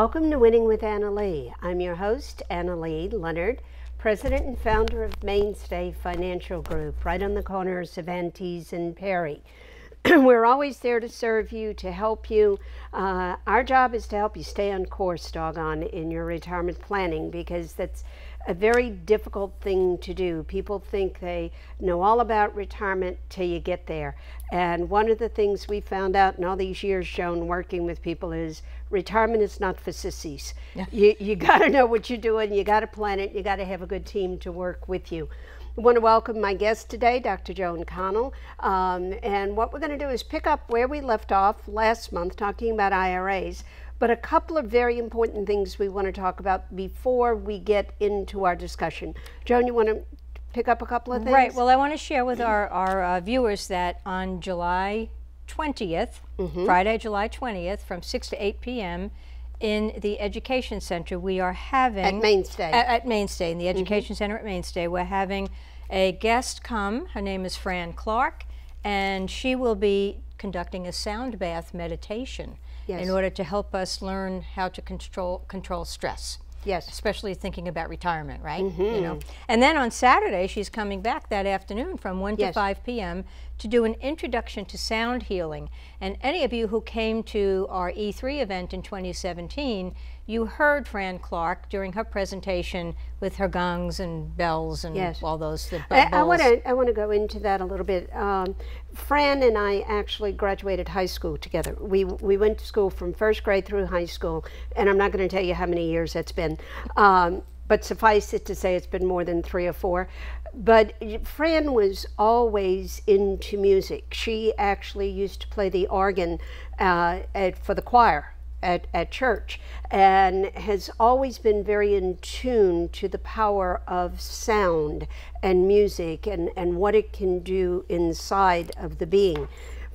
Welcome to Winning with Annalee. I'm your host, Annalee Leonard, president and founder of Mainstay Financial Group, right on the corners of Antie's and Perry. We're always there to serve you, to help you. Uh, our job is to help you stay on course, doggone, in your retirement planning because that's a very difficult thing to do. People think they know all about retirement till you get there. And one of the things we found out in all these years, Joan, working with people is retirement is not for sissies. Yeah. You, you got to know what you're doing, you got to plan it, you got to have a good team to work with you. I want to welcome my guest today, Dr. Joan Connell. Um, and what we're going to do is pick up where we left off last month talking about IRAs but a couple of very important things we want to talk about before we get into our discussion. Joan, you want to pick up a couple of things? Right. Well, I want to share with our, our uh, viewers that on July 20th, mm -hmm. Friday, July 20th, from 6 to 8 p.m., in the Education Center, we are having. At Mainstay. At, at Mainstay, in the mm-hmm. Education mm -hmm. Center at Mainstay, we're having a guest come. Her name is Fran Clark, and she will be conducting a sound bath meditation yes. in order to help us learn how to control control stress. Yes. Especially thinking about retirement, right? Mm -hmm. You know. And then on Saturday, she's coming back that afternoon from 1 yes. to 5 p.m. to do an introduction to sound healing. And any of you who came to our E3 event in 2017, you heard Fran Clark during her presentation with her gongs and bells and yes. all those. The I want to I want to go into that a little bit. Um, Fran and I actually graduated high school together. We we went to school from first grade through high school, and I'm not going to tell you how many years that's been. Um, but suffice it to say, it's been more than three or four. But Fran was always into music. She actually used to play the organ uh, at, for the choir at, at church and has always been very in tune to the power of sound and music and, and what it can do inside of the being.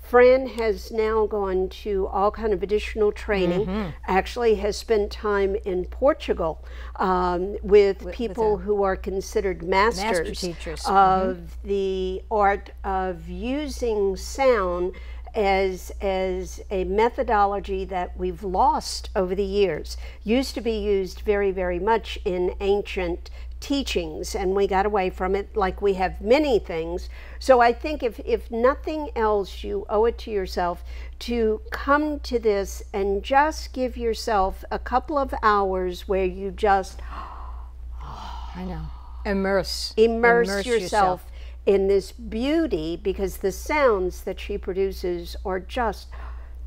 Fran has now gone to all kind of additional training. Mm-hmm. Actually, has spent time in Portugal um, with, with, people with who are considered masters master teachers. of mm-hmm. the art of using sound as, as a methodology that we've lost over the years. Used to be used very, very much in ancient teachings, and we got away from it like we have many things. So I think if, if nothing else, you owe it to yourself to come to this and just give yourself a couple of hours where you just. I know. Immerse. Immerse, Immerse yourself, yourself in this beauty because the sounds that she produces are just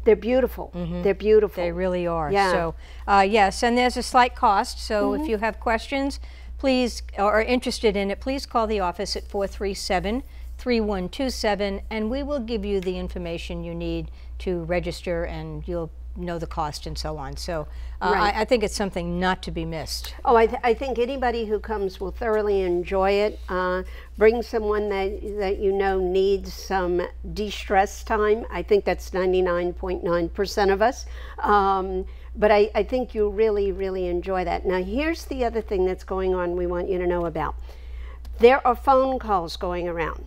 they're beautiful. Mm-hmm. They're beautiful. They really are. Yeah. So, uh, yes, and there's a slight cost. So, mm-hmm. if you have questions, please, or are interested in it, please call the office at 437 3127, and we will give you the information you need to register, and you'll know the cost and so on. So uh, right. I, I, think it's something not to be missed. Oh, I, th I think anybody who comes will thoroughly enjoy it. Uh, bring someone that, that you know needs some de-stress time. I think that's 99.9% of us. Um, but I, I think you'll really, really enjoy that. Now, here's the other thing that's going on we want you to know about. There are phone calls going around.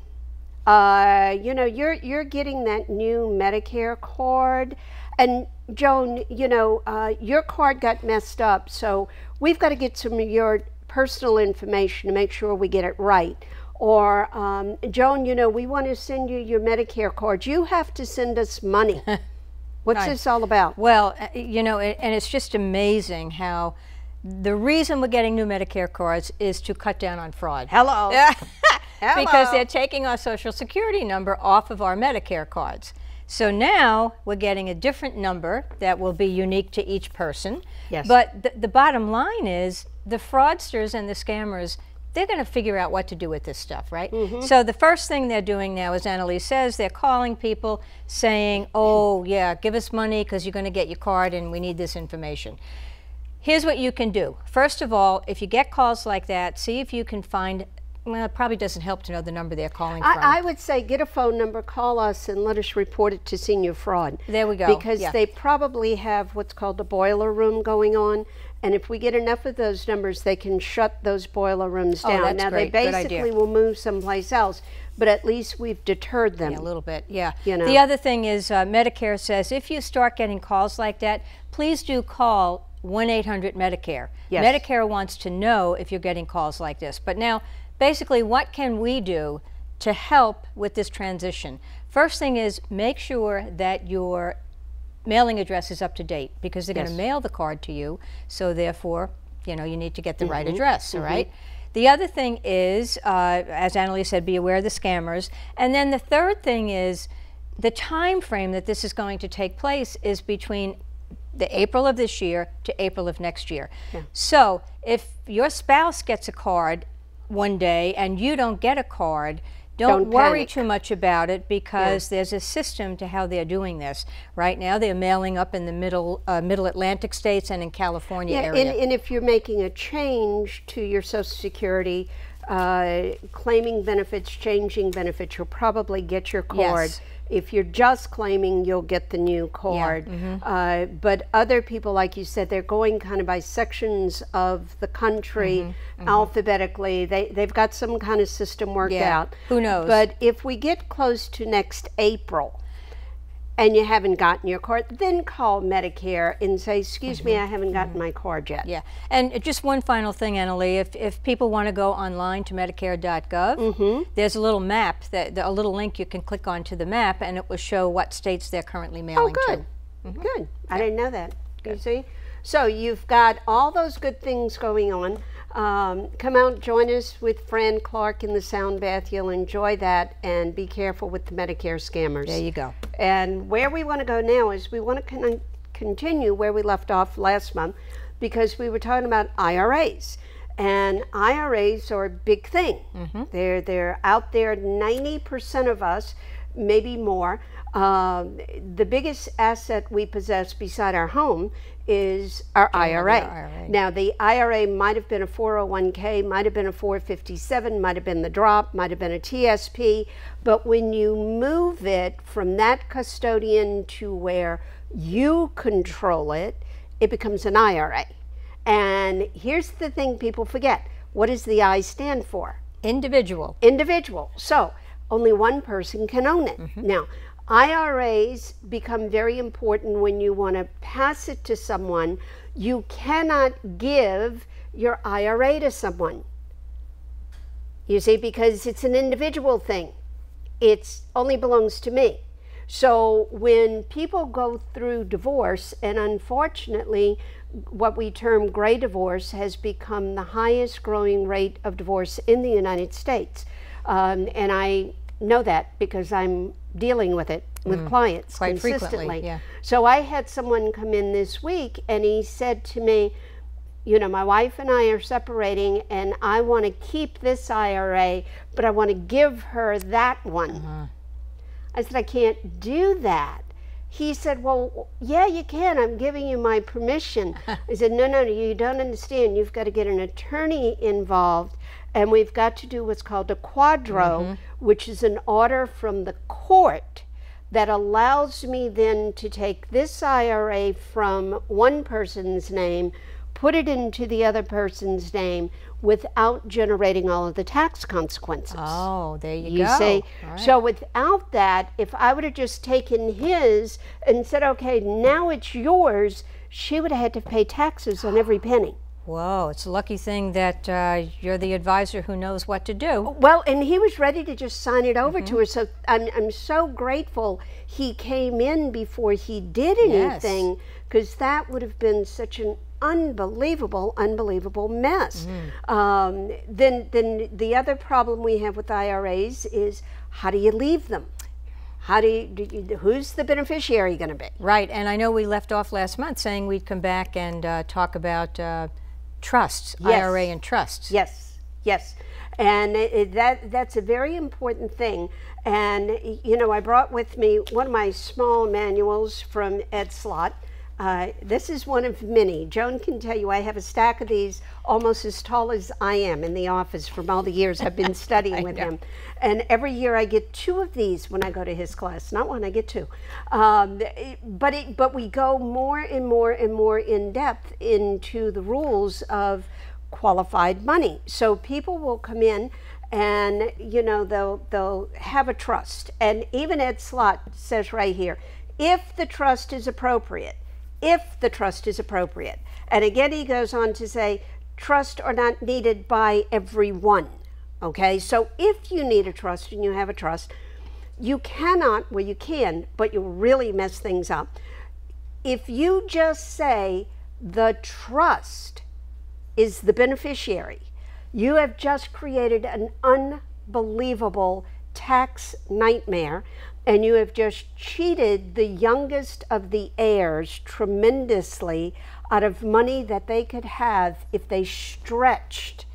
Uh, you know, you're, you're getting that new Medicare card. And Joan, you know, uh, your card got messed up, so we've got to get some of your personal information to make sure we get it right. Or, um, Joan, you know, we want to send you your Medicare card. You have to send us money. What's this all about? Well, uh, you know, it, and it's just amazing how the reason we're getting new Medicare cards is to cut down on fraud. Hello. Hello. Because they're taking our Social Security number off of our Medicare cards. So now we're getting a different number that will be unique to each person. Yes. But the, the bottom line is the fraudsters and the scammers they're going to figure out what to do with this stuff, right? Mm -hmm. So the first thing they're doing now, as Annalee says, they're calling people saying, oh, yeah, give us money because you're going to get your card and we need this information. Here's what you can do. First of all, if you get calls like that, see if you can find well, it probably doesn't help to know the number they're calling I, from. I would say get a phone number, call us, and let us report it to senior fraud. There we go. Because yeah. they probably have what's called a boiler room going on, and if we get enough of those numbers, they can shut those boiler rooms oh, down. Oh, now great. they basically will move someplace else, but at least we've deterred them yeah, a little bit. Yeah. You know. The other thing is uh, Medicare says if you start getting calls like that, please do call 1 800 Medicare. Yes. Medicare wants to know if you're getting calls like this. But now, basically, what can we do to help with this transition? First thing is make sure that your mailing address is up to date because they're going to mail the card to you. So, therefore, you know, you need to get the right Mm-hmm. address, all right? The other thing is, uh, as Annalee said, be aware of the scammers. And then the third thing is the time frame that this is going to take place is between the April of this year to April of next year. So if your spouse gets a card one day and you don't get a card, don't, Don't worry panic. too much about it because there's a system to how they're doing this. Right now, they're mailing up in the middle uh, middle Atlantic states and in California Yeah, area. and, and if you're making a change to your Social Security, uh, claiming benefits, changing benefits, you'll probably get your card. Yes. If you're just claiming, you'll get the new card. mm-hmm. Uh, but other people, like you said, they're going kind of by sections of the country Mm-hmm, alphabetically. They, they've got some kind of system worked Yeah, out. who knows? But if we get close to next April, and you haven't gotten your card, then call Medicare and say, "Excuse me, I haven't gotten my card yet." Mm-hmm. Yeah, and just one final thing, Annalee. If, if people want to go online to Medicare.gov, Mm-hmm. there's a little map, that a little link you can click onto the map, and it will show what states they're currently mailing to. Oh, good, to. good. I didn't know that. You see, so you've got all those good things going on. Um, come out, join us with Fran Clark in the sound bath. You'll enjoy that, and be careful with the Medicare scammers. There you go. And where we want to go now is we want to con- continue where we left off last month because we were talking about IRAs. And IRAs are a big thing. They're, they're out there, 90% of us, maybe more. Um, the biggest asset we possess beside our home is our IRA. IRA. Now, the IRA might have been a 401k, might have been a 457, might have been the drop, might have been a TSP, but when you move it from that custodian to where you control it, it becomes an IRA. And here's the thing people forget what does the I stand for? Individual. individual. So only one person can own it. Mm-hmm. Now, IRAs become very important when you want to pass it to someone. You cannot give your IRA to someone. You see, because it's an individual thing. It's only belongs to me. So when people go through divorce, and unfortunately, what we term gray divorce has become the highest growing rate of divorce in the United States. Um, and I know that because I'm dealing with it with clients Mm. Quite frequently, consistently. yeah. So I had someone come in this week and he said to me, you know, my wife and I are separating, and I want to keep this IRA, but I want to give her that one. Uh-huh. I said, I can't do that. He said, Well, yeah, you can. I'm giving you my permission. I said, No, no, no, you don't understand. You've got to get an attorney involved, and we've got to do what's called a QDRO, mm-hmm. which is an order from the court that allows me then to take this IRA from one person's name, put it into the other person's name without generating all of the tax consequences. Oh, there you, You go. see, right. so without that, if I would have just taken his and said, okay, now it's yours, she would have had to pay taxes on every penny. Whoa, it's a lucky thing that uh, you're the advisor who knows what to do. Well, and he was ready to just sign it over Mm-hmm. to her. So I'm, I'm so grateful he came in before he did anything because that would have been such an unbelievable, unbelievable mess. Mm-hmm. Um, then, then the other problem we have with IRAs is how do you leave them? How do you, do you who's the beneficiary going to be? Right, and I know we left off last month saying we'd come back and uh, talk about uh, trusts, Yes. IRA and trusts. Yes, yes, and it, it- that that's a very important thing. And you know, I brought with me one of my small manuals from Ed Slott. Uh, this is one of many. Joan can tell you I have a stack of these almost as tall as I am in the office from all the years I've been studying with him. And every year I get two of these when I go to his class. Not one, I get two. Um, but it, but we go more and more and more in depth into the rules of qualified money. So people will come in and you know they'll they'll have a trust. And even Ed Slott says right here, if the trust is appropriate, if the trust is appropriate. And again, he goes on to say, trust are not needed by everyone. Okay, so if you need a trust and you have a trust, you cannot, well, you can, but you'll really mess things up. If you just say the trust is the beneficiary, you have just created an unbelievable tax nightmare and you have just cheated the youngest of the heirs tremendously out of money that they could have if they stretched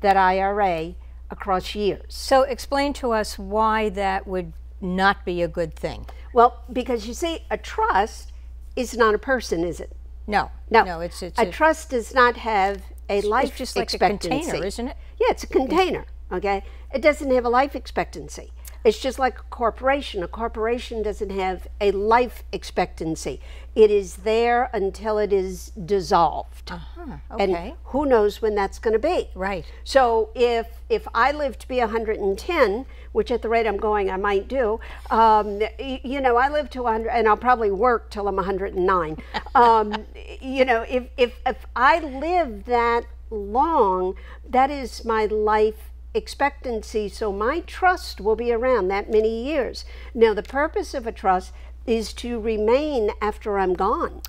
that IRA across years. So explain to us why that would not be a good thing. Well, because you see, a trust is not a person, is it? No, No, no, it's it's a, trust does not have a life it's just like expectancy. a container, isn't it? Yeah, it's a container. Okay, it doesn't have a life expectancy. It's just like a corporation. A corporation doesn't have a life expectancy. It is there until it is dissolved. Uh-huh, And who knows when that's going to be? Right. So if if I live to be 110, which at the rate I'm going I might do, um, you know, I live to 100, and I'll probably work till I'm 109. um, you know, if if if I live that long, that is my life expectancy. So my trust will be around that many years. Now, the purpose of a trust is to remain after I'm gone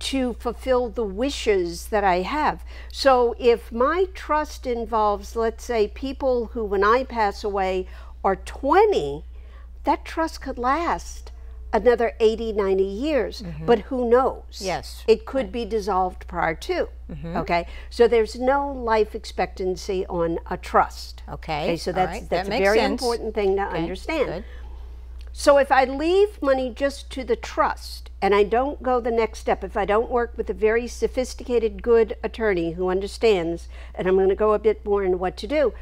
to fulfill the wishes that I have. So if my trust involves, let's say, people who, when I pass away, are 20, that trust could last another 80, 90 years. Mm-hmm. But who knows? Yes. It could be dissolved prior to. Mm-hmm. Okay. So there's no life expectancy on a trust. Okay, Okay. So that's, right, that that's a very sense. important thing to Okay, understand. good. So if I leave money just to the trust and I don't go the next step, if I don't work with a very sophisticated, good attorney who understands, and I'm going to go a bit more into what to do,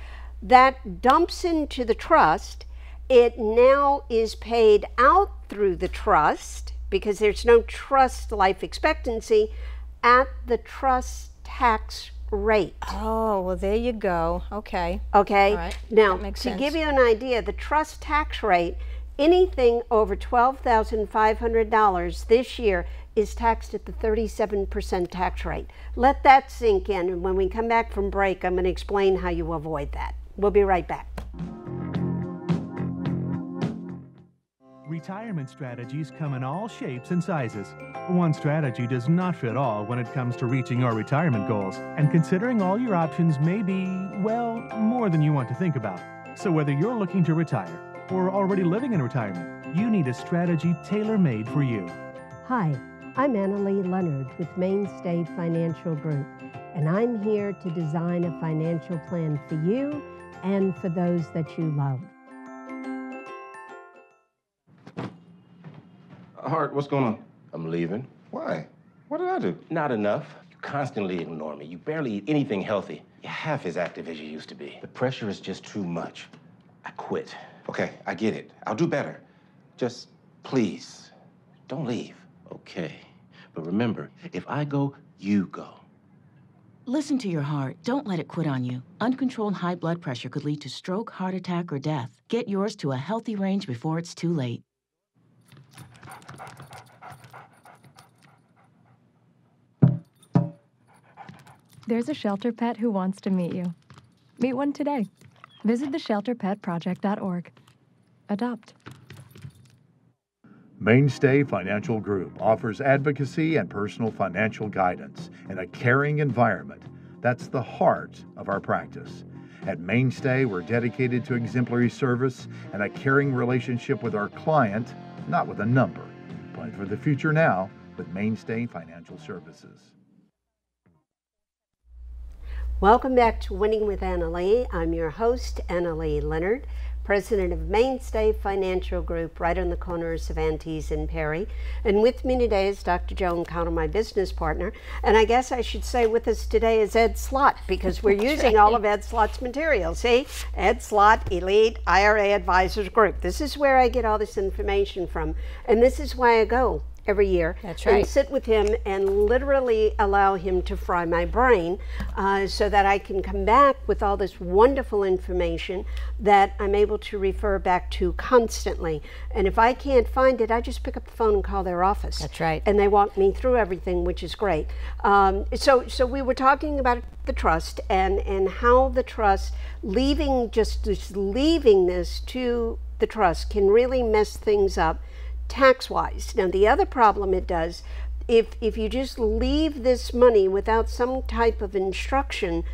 that dumps into the trust. It now is paid out through the trust because there's no trust life expectancy at the trust tax rate. Oh, well, there you go. Okay. Okay. Right, Now, to sense. give you an idea, the trust tax rate, anything over $12,500 this year is taxed at the 37% tax rate. Let that sink in, and when we come back from break, I'm going to explain how you avoid that. We'll be right back. Retirement strategies come in all shapes and sizes. One strategy does not fit all when it comes to reaching your retirement goals, and considering all your options may be, well, more than you want to think about. So, whether you're looking to retire or already living in retirement, you need a strategy tailor made for you. Hi, I'm Annalee Leonard with Mainstay Financial Group, and I'm here to design a financial plan for you and for those that you love. Heart, what's going on? I'm leaving. Why? What did I do? Not enough. You constantly ignore me. You barely eat anything healthy. You're half as active as you used to be. The pressure is just too much. I quit. Okay, I get it. I'll do better. Just please, don't leave. Okay. But remember, if I go, you go. Listen to your heart. Don't let it quit on you. Uncontrolled high blood pressure could lead to stroke, heart attack, or death. Get yours to a healthy range before it's too late. There's a shelter pet who wants to meet you. Meet one today. Visit theshelterpetproject.org. Adopt. Mainstay Financial Group offers advocacy and personal financial guidance in a caring environment. That's the heart of our practice. At Mainstay, we're dedicated to exemplary service and a caring relationship with our client, not with a number. Plan for the future now with Mainstay Financial Services. Welcome back to Winning with Annalee. I'm your host, Annalee Leonard, president of Mainstay Financial Group, right on the corner of Cervantes and Perry. And with me today is Dr. Joan Connell, my business partner. And I guess I should say with us today is Ed Slott, because we're using all of Ed Slott's material. See, Ed Slott, Elite IRA Advisors Group. This is where I get all this information from. And this is why I go every year. That's And right. sit with him and literally allow him to fry my brain uh, so that I can come back with all this wonderful information that I'm able to refer back to constantly. And if I can't find it, I just pick up the phone and call their office. That's right. And they walk me through everything, which is great. Um, so, so we were talking about the trust and, and how the trust, leaving just, just leaving this to the trust can really mess things up tax wise. Now, the other problem it does, if, if you just leave this money without some type of instruction,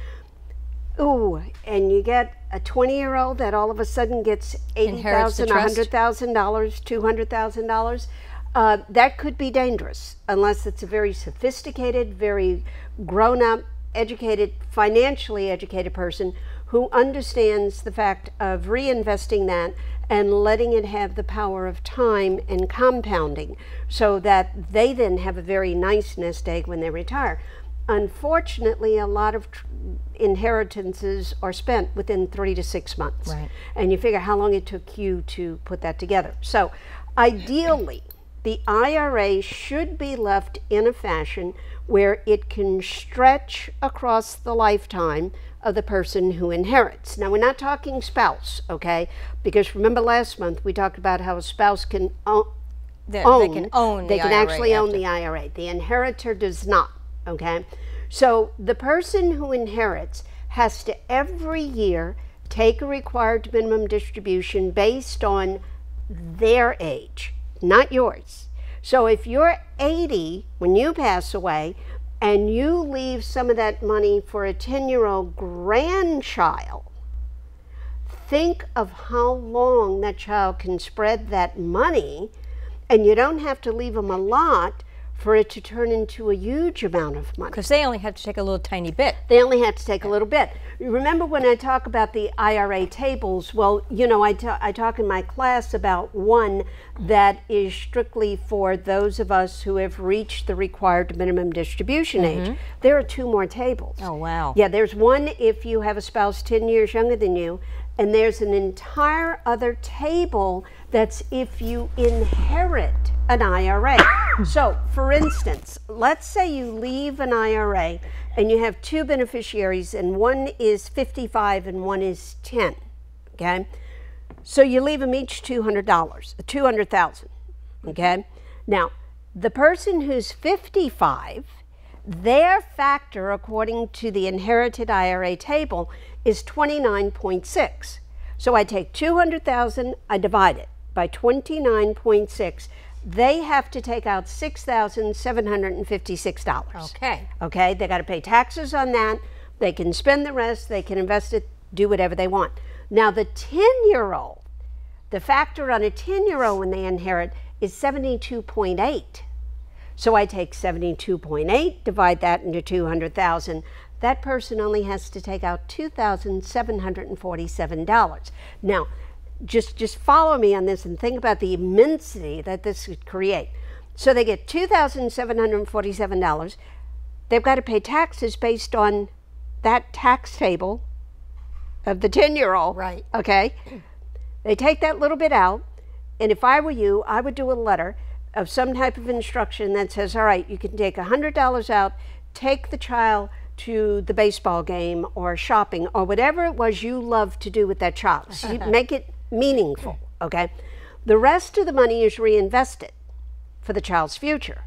ooh, and you get a 20 year old that all of a sudden gets $80,000, $100,000, $200,000, uh, that could be dangerous unless it's a very sophisticated, very grown up, educated, financially educated person who understands the fact of reinvesting that and letting it have the power of time and compounding so that they then have a very nice nest egg when they retire. Unfortunately, a lot of tr- inheritances are spent within three to six months. Right. And you figure how long it took you to put that together. So, ideally, the IRA should be left in a fashion where it can stretch across the lifetime of the person who inherits. Now, we're not talking spouse, okay? Because remember last month we talked about how a spouse can own, They, own they can own they the can IRA actually own the IRA. The inheritor does not. Okay, so the person who inherits has to every year take a required minimum distribution based on their age, not yours. So if you're 80 when you pass away and you leave some of that money for a 10 year old grandchild, think of how long that child can spread that money, and you don't have to leave them a lot for it to turn into a huge amount of money. Because they only have to take a little tiny bit. They only have to take a little bit. Remember when I talk about the IRA tables? Well, you know, I I talk in my class about one that is strictly for those of us who have reached the required minimum distribution mm-hmm. age. There are two more tables. Oh, wow. Yeah, there's one if you have a spouse 10 years younger than you, and there's an entire other table that's if you inherit an IRA. so, for instance, let's say you leave an IRA and you have two beneficiaries, and one is 55 and one is 10. Okay? So you leave them each $200, 200,000. Okay? Now, the person who's 55, their factor, according to the inherited IRA table, is 29.6. So I take 200,000, I divide it by 29.6. They have to take out $6,756. Okay. Okay, they got to pay taxes on that. They can spend the rest, they can invest it, do whatever they want. Now, the 10 year old, the factor on a 10 year old when they inherit is 72.8. So I take 72.8, divide that into 200,000. That person only has to take out $2,747. Now, just just follow me on this and think about the immensity that this would create. So they get $2,747. They've got to pay taxes based on that tax table of the 10 year old. Right. Okay. They take that little bit out. And if I were you, I would do a letter of some type of instruction that says, all right, you can take $100 out, take the child to the baseball game or shopping or whatever it was you love to do with that child. So make it meaningful, okay? The rest of the money is reinvested for the child's future.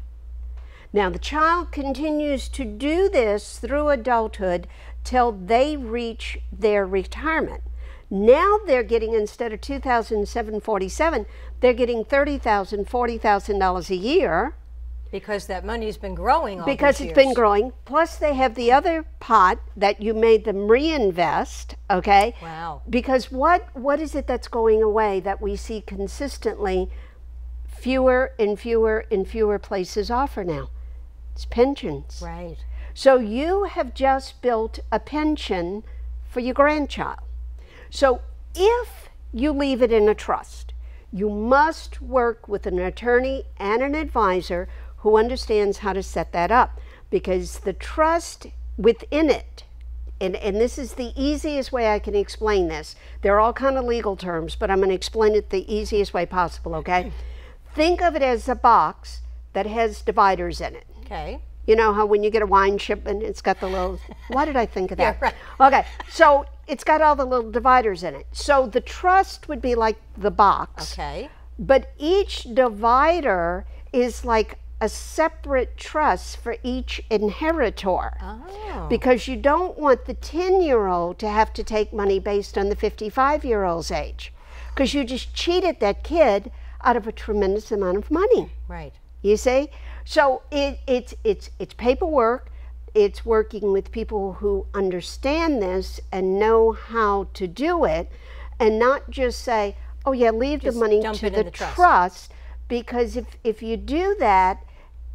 Now, the child continues to do this through adulthood till they reach their retirement. Now they're getting instead of two thousand seven forty-seven, they're getting thirty thousand, forty thousand dollars a year Because that money's been growing all because it's been growing. Plus, they have the other pot that you made them reinvest. Okay. Wow. Because what what is it that's going away that we see consistently? Fewer and fewer and fewer places offer now. It's pensions. Right. So you have just built a pension for your grandchild. So if you leave it in a trust, you must work with an attorney and an advisor who understands how to set that up because the trust within it and, and this is the easiest way I can explain this. They're all kind of legal terms, but I'm going to explain it the easiest way possible, okay? Think of it as a box that has dividers in it. Okay. You know how when you get a wine shipment, it's got the little. Why did I think of Yeah, that? right. Okay, so it's got all the little dividers in it. So the trust would be like the box, Okay. but each divider is like a separate trust for each inheritor. Oh. Because you don't want the 10 year old to have to take money based on the 55 year old's age. Because you just cheated that kid out of a tremendous amount of money. Right. You see? So it, it's, it's, it's paperwork, it's working with people who understand this and know how to do it, and not just say, oh, yeah, leave Just the money to the, the trust. trust. Because if, if you do that,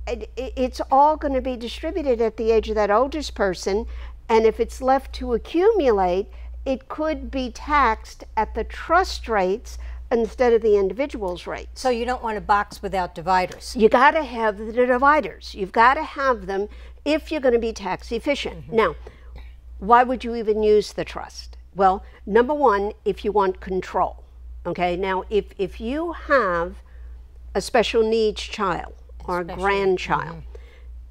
it, it- it's all going to be distributed at the age of that oldest person. And if it's left to accumulate, it could be taxed at the trust rates instead of the individual's rates. So you don't want a box without dividers. You got to have the dividers. You've got to have them if you're going to be tax efficient. Now, why would you even use the trust? Well, number one, if you want control. Okay, now if, if you have a special needs child or a grandchild,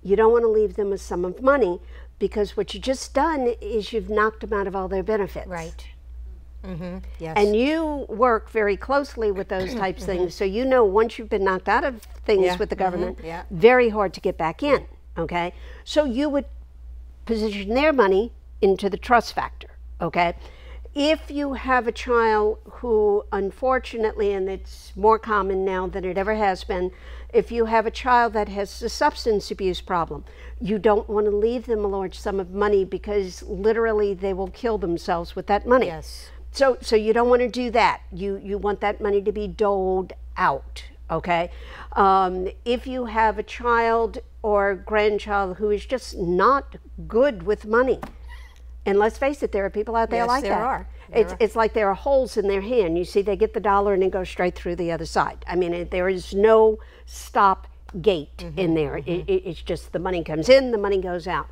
you don't want to leave them a sum of money because what you just done is you've knocked them out of all their benefits. Right. Mm-hmm. Yes. And you work very closely with those types of things, so you know once you've been knocked out of things Yeah, with the mhm, government, yeah. very hard to get back in. Okay, so you would position their money into the trust factor. Okay, if you have a child who, unfortunately, and it's more common now than it ever has been, if you have a child that has a substance abuse problem, you don't want to leave them a large sum of money because literally they will kill themselves with that money. yes. So, so you don't want to do that. You you want that money to be doled out. Okay. Um, if you have a child or grandchild who is just not good with money, and let's face it, there are people out there Yes, like there that. are. There It's are. it's like there are holes in their hand. You see, they get the dollar and it goes straight through the other side. I mean, it, there is no stop gate Mm-hmm, in there. It, it, it's just the money comes in, the money goes out.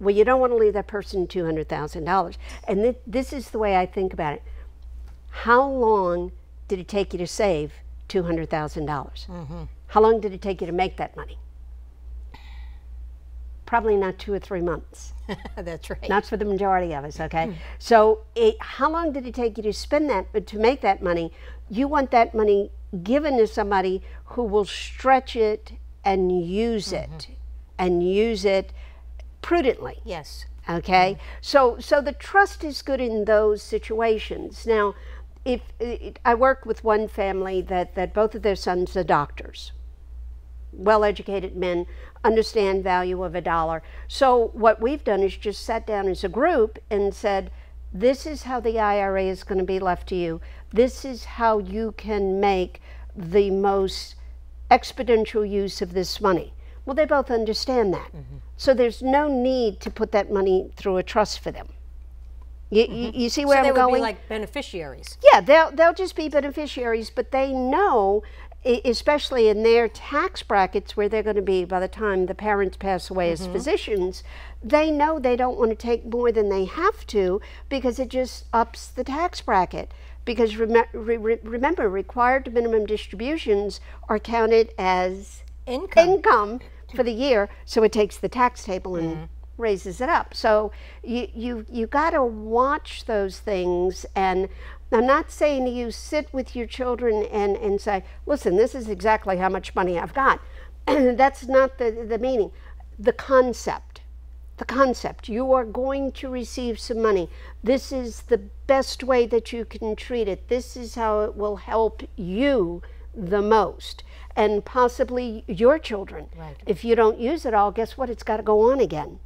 Well, you don't want to leave that person two hundred thousand dollars. And th- this is the way I think about it. How long did it take you to save two hundred thousand dollars? How long did it take you to make that money? Probably not two or three months. That's right. Not for the majority of us, okay? So, it, how long did it take you to spend that, to make that money? You want that money given to somebody who will stretch it and use mm-hmm. it, and use it prudently. yes. Okay, mm-hmm. so so the trust is good in those situations. Now, if it, I work with one family that that both of their sons are doctors, well-educated men, understand value of a dollar. So what we've done is just sat down as a group and said, this is how the IRA is going to be left to you. This is how you can make the most exponential use of this money. Well, they both understand that. Mm-hmm. So there's no need to put that money through a trust for them. You, you, mm-hmm. you see where so they I'm would going? be like beneficiaries. Yeah, they'll they'll just be beneficiaries, but they know, especially in their tax brackets where they're going to be by the time the parents pass away as mm-hmm. physicians, they know they don't want to take more than they have to because it just ups the tax bracket. Because rem- re- re- remember, required minimum distributions are counted as Income. income for the year, so it takes the tax table and mm-hmm. Raises it up. So you you you got to watch those things. And I'm not saying you sit with your children and and say, listen, this is exactly how much money I've got. That's not the the meaning. The concept. The concept. You are going to receive some money. This is the best way that you can treat it. This is how it will help you the most and possibly your children. Right. If you don't use it all, guess what? It's got to go on again.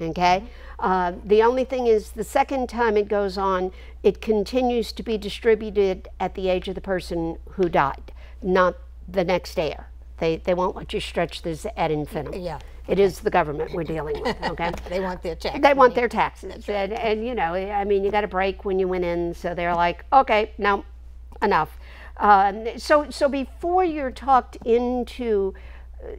Okay? Uh, the only thing is, the second time it goes on, it continues to be distributed at the age of the person who died, not the next heir. They, they won't let you stretch this ad infinitum. Yeah. It is the government we're dealing with, okay? They want their tax. they want their taxes. And, and, you know, I mean, you got a break when you went in, so they're like, okay, no, enough. Um, so, so before you're talked into uh,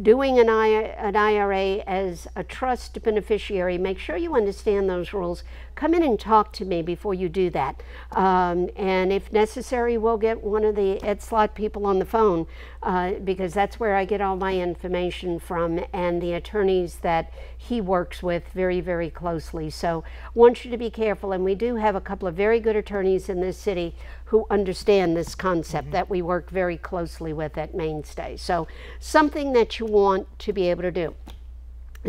doing an, IRA as a trust beneficiary, make sure you understand those rules. Come in and talk to me before you do that. Um, and if necessary, we'll get one of the Ed Slott people on the phone uh, because that's where I get all my information from and the attorneys that he works with very, very closely. So want you to be careful. And we do have a couple of very good attorneys in this city who understand this concept that we work very closely with at Mainstay. So something that you want to be able to do.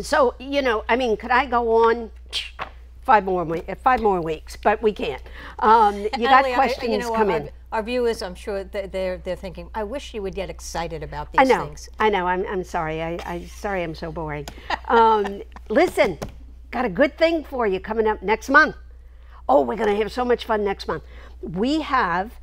So, you know, I mean, could I go on five more five more weeks? But we can't. Um, you got Ellie, I- questions you know, come our, in. Our viewers, I'm sure they're they're thinking, I wish you would get excited about these I know. things. I know. I'm, I'm sorry. I, I sorry. I'm so boring. Um, listen, got a good thing for you coming up next month. Oh, we're going to have so much fun next month. We have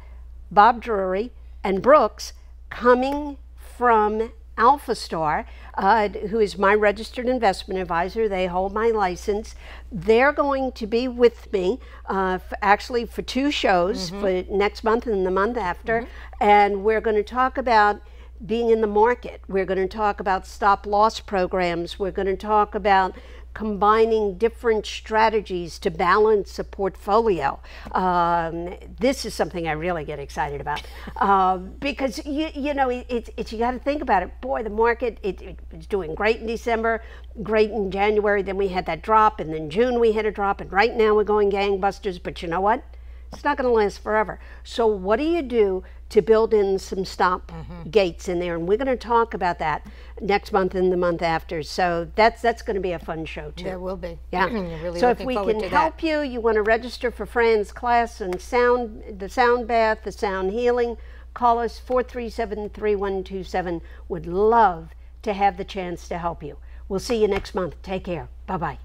Bob Drury and Brooks coming from Alpha Star, uh, who is my registered investment advisor. They hold my license. They're going to be with me, uh, f- actually, for two shows for next month and the month after. And we're going to talk about being in the market. We're going to talk about stop loss programs. We're going to talk about combining different strategies to balance a portfolio. Um, this is something I really get excited about um, because you you know it, it's it's you got to think about it. Boy, the market it, it was doing great in December, great in January. Then we had that drop, and then June we had a drop, and right now we're going gangbusters. But you know what? It's not going to last forever. So what do you do to build in some stop mm-hmm. gates in there? And we're going to talk about that next month and the month after. So that's that's going to be a fun show too. There will be. Yeah. Really so if we can help that. you, you want to register for Fran's class and sound the sound bath, the sound healing, call us 437-3127. Would love to have the chance to help you. We'll see you next month. Take care. Bye-bye.